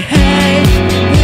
hate